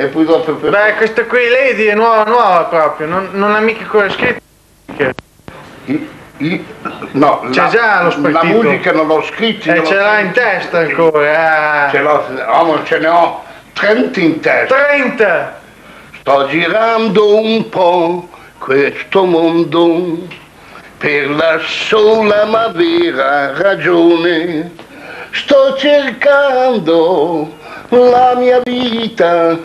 e poi dopo per... Beh, questa qui Lady è nuova, nuova proprio, non, non ha mica ancora scritto. I- i- no, C'è la- già lo La musica non l'ho scritta. Eh, e ce l'ho l'ha in testa ancora. Eh. Ce l'ho, oh, ce ne ho 30 in testa. 30! Sto girando un po' questo mondo per la sola ma vera ragione. Sto cercando la mia vita